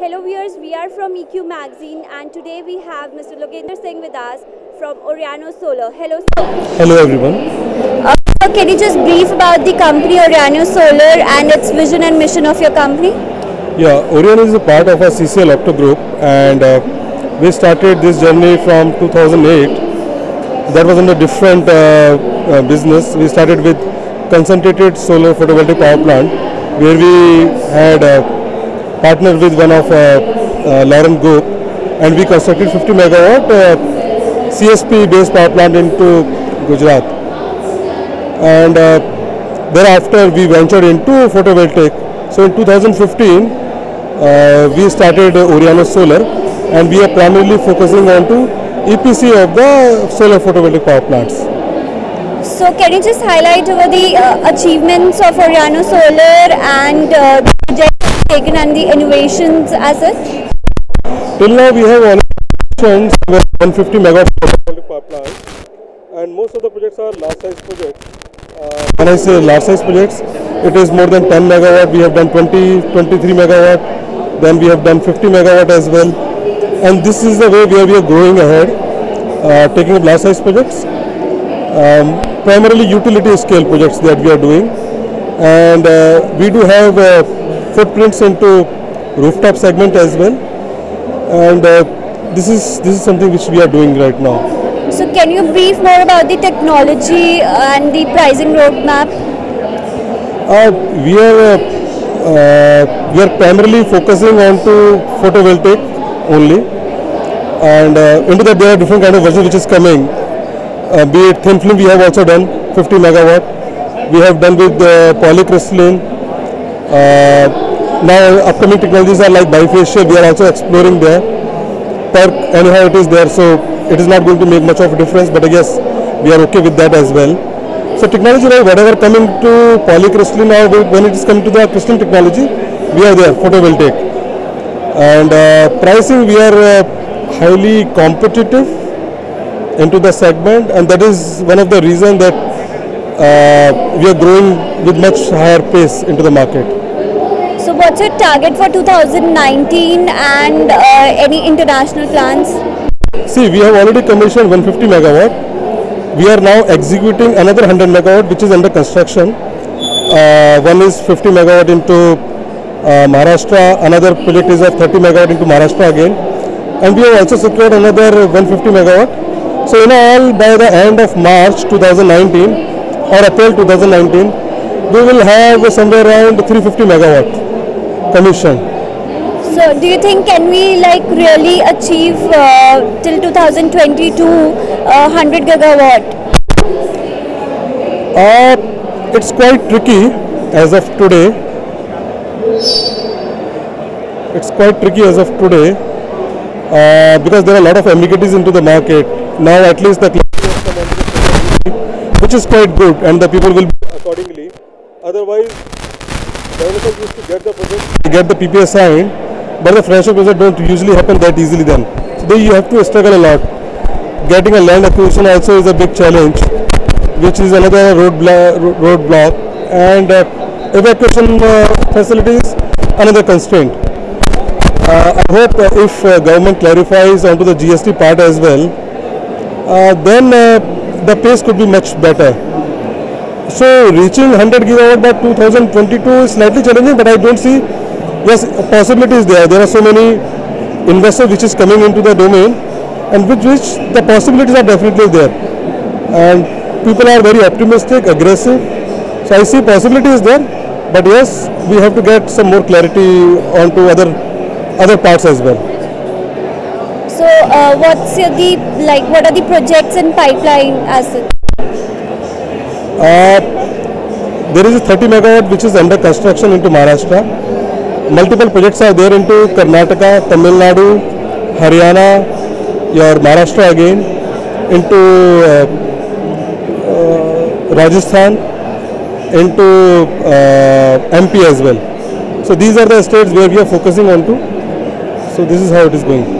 Hello viewers, we are from EQ Magazine and today we have Mr. Lokendra Singh with us from Oriano Solar. Hello sir. Hello everyone. Uh, can you just brief about the company Oriano Solar and its vision and mission of your company? Yeah, Oriano is a part of our CCL Opto Group and uh, we started this journey from 2008. That was in a different uh, uh, business. We started with concentrated solar photovoltaic power plant where we had uh, partnered with one of uh, uh, Lauren Group and we constructed 50 megawatt uh, CSP based power plant into Gujarat. And uh, thereafter we ventured into photovoltaic. So in 2015 uh, we started Oriano Solar and we are primarily focusing on to EPC of the solar photovoltaic power plants. So can you just highlight over the uh, achievements of Oriano Solar and uh, the projects taken and the innovations as such? Till now we have mentioned 150 megawatt plants and most of the projects are large size projects. Uh, when I say large size projects, it is more than 10 megawatt. We have done 20, 23 megawatt. Then we have done 50 megawatt as well. And this is the way where we are growing ahead, uh, taking up large size projects. Um, primarily utility scale projects that we are doing. And uh, we do have uh, footprints into rooftop segment as well. And uh, this is this is something which we are doing right now. So can you brief more about the technology and the pricing roadmap? Uh, we are uh, uh, we are primarily focusing on to photovoltaic only, and uh, into that there are different kind of versions which is coming. Uh, be it thin film, we have also done 50 megawatt. We have done with polycrystalline. Uh, now upcoming technologies are like bifacial. We are also exploring there. Per anyhow it is there, so it is not going to make much of a difference. But I guess we are okay with that as well. So technology, right, whatever coming to polycrystalline now, when it is coming to the crystalline technology, we are there, photovoltaic. And uh, pricing, we are uh, highly competitive into the segment, and that is one of the reasons that uh, we are growing with much higher pace into the market. So what's your target for 2019 and uh, any international plans? See, we have already commissioned 150 megawatt. We are now executing another 100 megawatt, which is under construction. Uh, one is 50 megawatt into uh, Maharashtra. Another project is of 30 megawatt into Maharashtra again, and we have also secured another 150 megawatt. So in all, by the end of March 2019 or April 2019, we will have somewhere around 350 megawatt commission. So do you think can we like really achieve uh, till 2022 uh, 100 gigawatt? Uh, it's quite tricky as of today. It's quite tricky as of today uh, because there are a lot of ambiguities into the market. Now at least the clarity has come onto the technology, which is quite good and the people will be accordingly. Otherwise, developers used to get the project, get the PPA signed, but the financial project don't usually happen that easily then. So then you have to struggle a lot. Getting a land acquisition also is a big challenge which is another roadblock, and uh, evacuation uh, facilities another constraint. Uh, I hope uh, if uh, government clarifies onto the GST part as well, uh, then the pace could be much better. So reaching 100 gigawatt by 2022 is slightly challenging, but I don't see, yes, possibilities there. There are so many investors which is coming into the domain and with which the possibilities are definitely there. And people are very optimistic, aggressive. So I see possibilities there, but yes, we have to get some more clarity onto other other parts as well. Uh, what's the like what are the projects in pipeline as? Uh, there is a 30 megawatt which is under construction into Maharashtra. Multiple projects are there into Karnataka, Tamil Nadu, Haryana, your Maharashtra again, into uh, uh, Rajasthan, into uh, MP as well. So these are the states where we are focusing on to. So this is how it is going.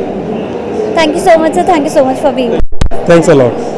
Thank you so much, sir. Thank you so much for being. Thanks a lot.